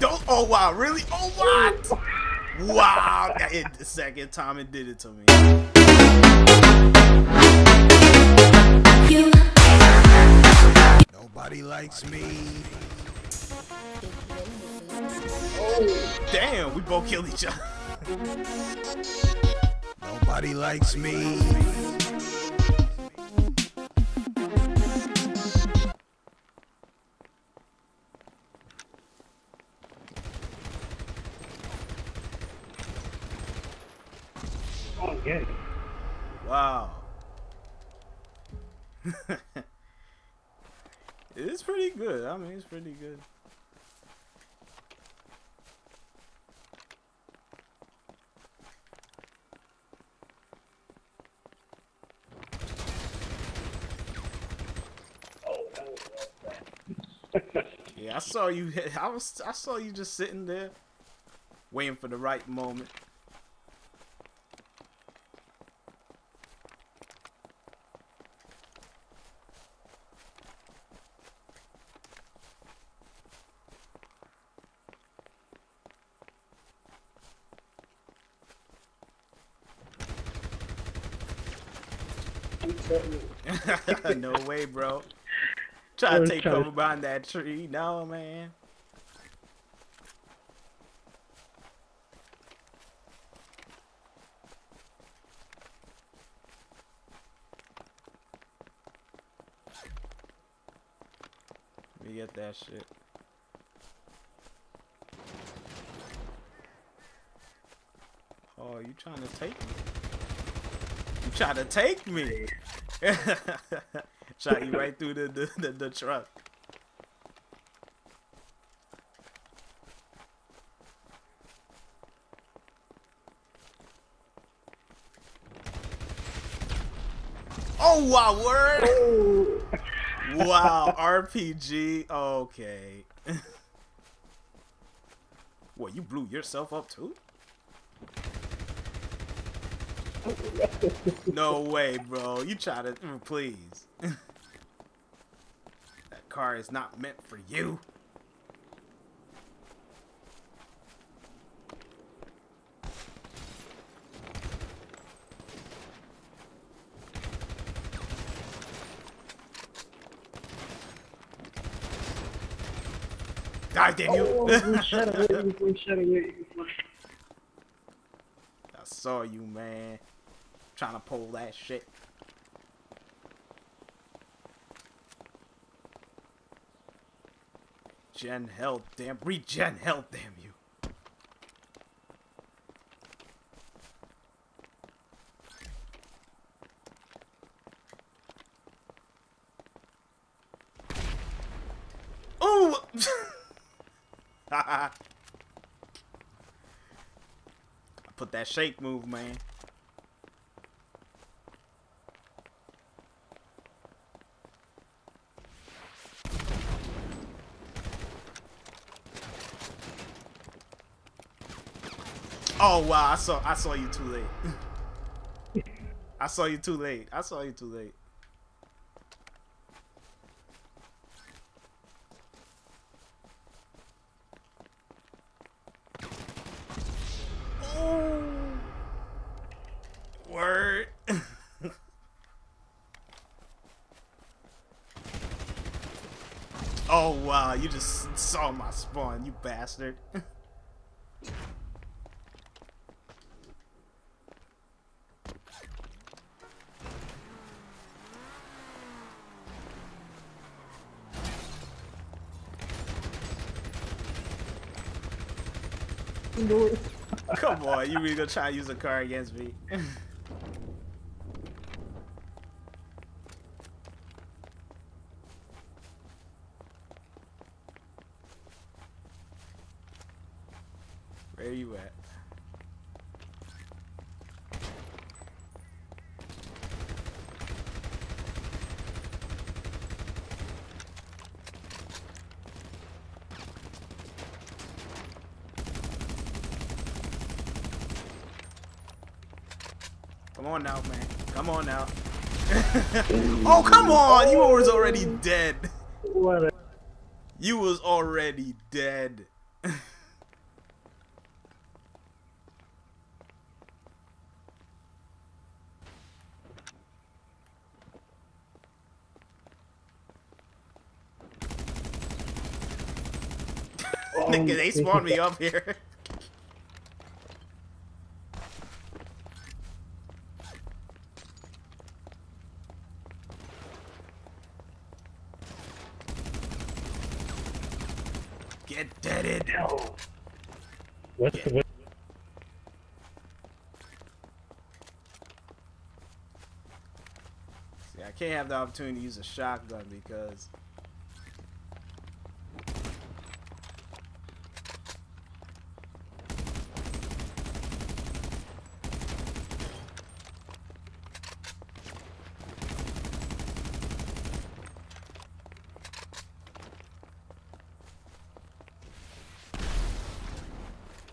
Don't. Oh wow, really? Oh what? Wow, it, the second time it did it to me. Nobody likes me. Oh, damn, we both killed each other. Nobody likes me. Oh, pretty good. Oh. Yeah, I saw you. Hit, I was. I saw you just sitting there, waiting for the right moment. no way, bro. Try to take cover behind that tree. No, man. Me get that shit. Oh, you trying to take me? Trying to take me? Shot you right through the the, the, the truck. Oh wow, word! Oh. wow, RPG. Okay. what, you blew yourself up too? No way, bro. You try to mm, please. that car is not meant for you. Die, damn you! Oh, we shut away, we shut away. I saw you, man. Trying to pull that shit. Gen hell, damn. Regen hell, damn you. Ooh! I put that shake move, man. Oh wow, I saw I saw you too late. I saw you too late. I saw you too late. Oh. Word. oh wow, you just saw my spawn, you bastard. Come on, you really gonna try to use a car against me? Come on now, man. Come on now. oh, come on! You was already dead. You was already dead. Nigga, they spawned me up here. See, I can't have the opportunity to use a shotgun because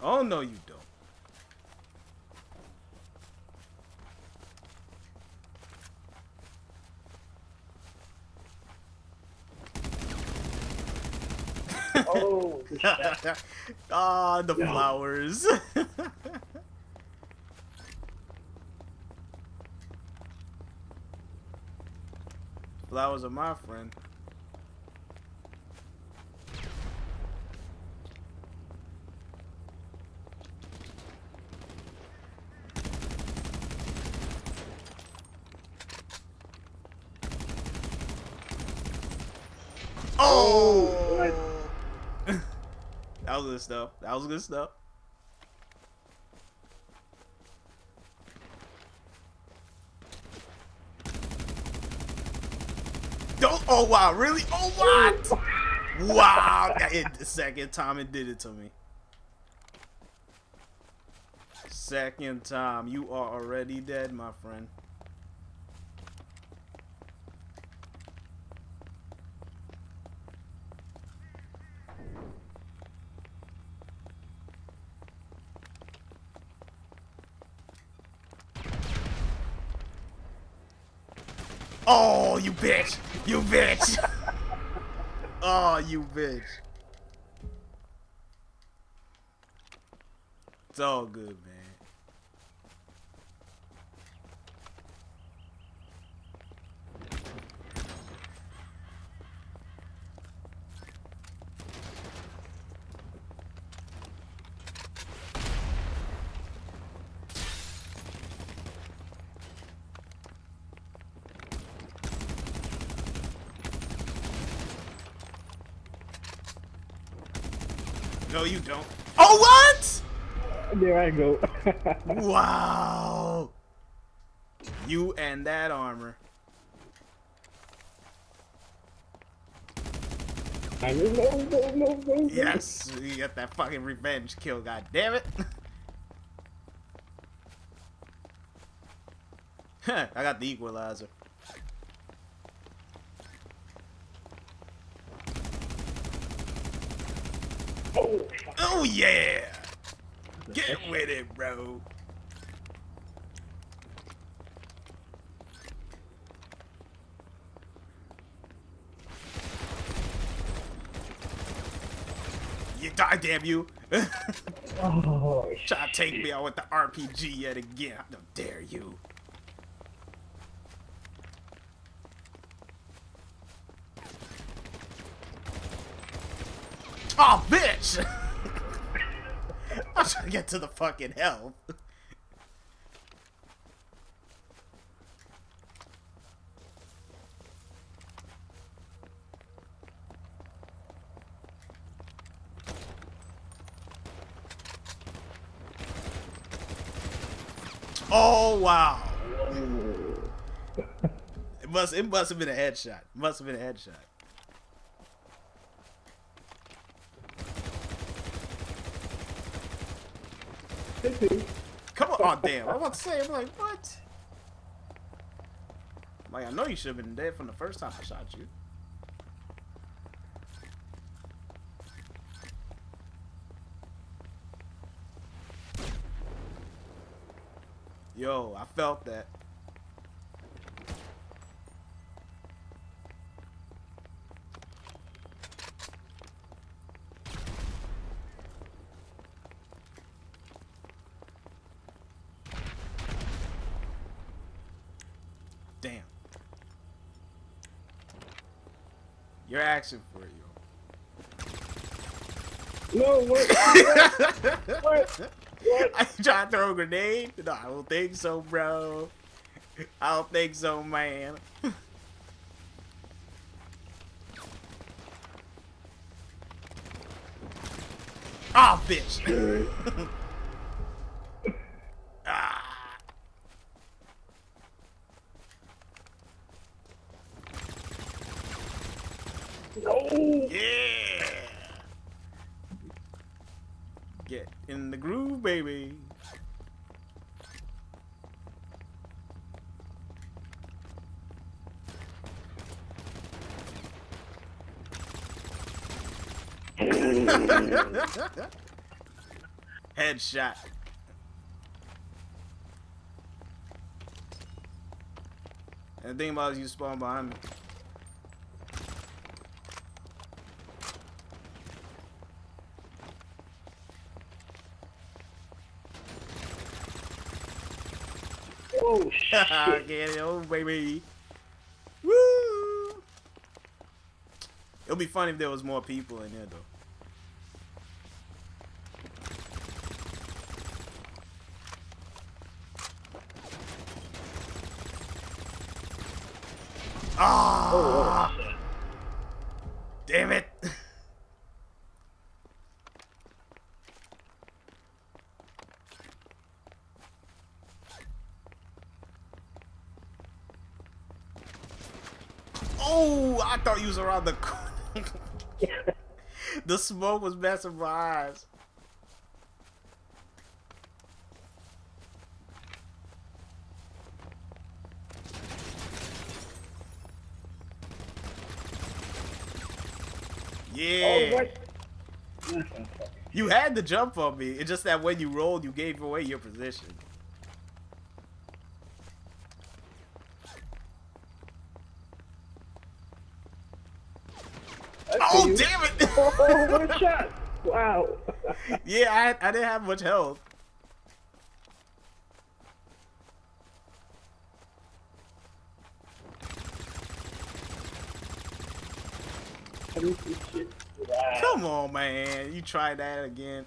Oh no, you don't. Oh, the shot. Ah, the No. flowers. flowers are my friend. Oh! that was good stuff. That was good stuff. Don't. Oh wow! Really? Oh what? Wow! The second time it did it to me. Second time, you are already dead, my friend. Oh, you bitch! You bitch! oh, you bitch! It's all good, man. No, you don't. Oh, what? there I go. Wow. You and that armor. I mean, no, no, no, no, no. Yes, you get that fucking revenge kill, god damn it. I got the equalizer. Oh. Yeah! Get with it, bro. You die, damn you! Oh, Try to take me out with the RPG yet again. How dare you? Oh, bitch! I'm trying to get to the fucking hell. Oh wow! It must it must have been a headshot. Must have been a headshot. Come on! Oh damn! I was about to say, I'm like, what? Like I know you should have been dead from the first time I shot you. Yo, I felt that. Damn. You're asking for it, yo. No, what? What? what? What? I trying to throw a grenade? No, I don't think so, bro. I don't think so, man. Ah, bitch. ah. No. Yeah. Get in the groove, baby. Headshot. And the thing about is you spawn behind me. Oh shit. Get it, oh baby. Woo! It'll be fun if there was more people in there though. Ah! Oh, Damn it! Oh, I thought you was around the corner. the smoke was messing my eyes. Oh, yeah. oh? You had to jump on me. It's just that when you rolled, you gave away your position. Oh, you. damn it! Oh, what a shot! Wow. yeah, I, I didn't have much health. I need this shit. Wow. Come on, man. You try that again.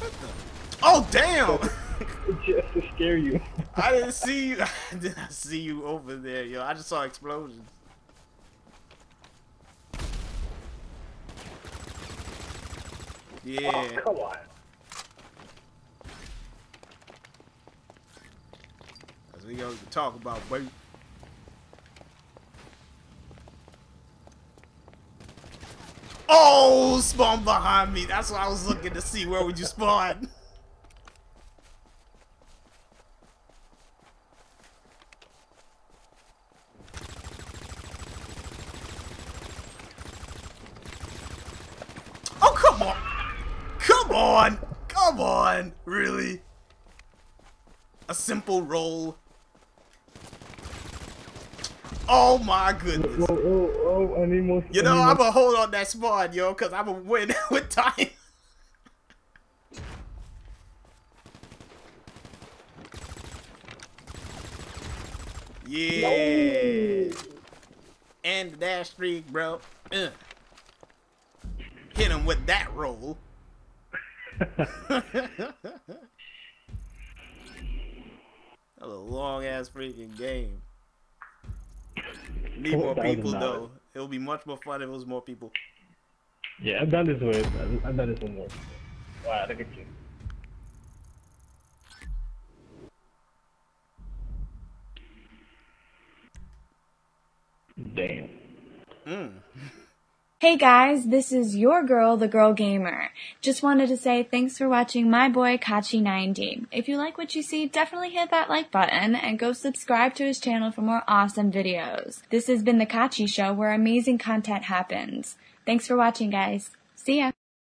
What the- Oh, damn! Just to scare you. I didn't see you. I did not see you over there, yo. I just saw explosions. Oh, yeah. Oh, come on. As we go to talk about, baby. Oh, spawn behind me. That's what I was looking to see. Where would you spawn? Oh, come on. Come on. Come on. Really? A simple roll. Oh my goodness. Oh, oh, oh, I need more. You know, I'm gonna hold on that spawn, yo, because I'm gonna win with time. Yeah. And the dash streak, bro. Uh. Hit him with that roll. That was a long ass freaking game. Need more people though. It'll be much more fun if it was more people. Yeah, I've done this. I've- I've done this one more. Wow, look at you. Damn. Mm. Hey guys, this is your girl, the Girl Gamer. Just wanted to say thanks for watching my boy Kacchi90. If you like what you see, definitely hit that like button and go subscribe to his channel for more awesome videos. This has been the Kacchi Show where amazing content happens. Thanks for watching guys. See ya!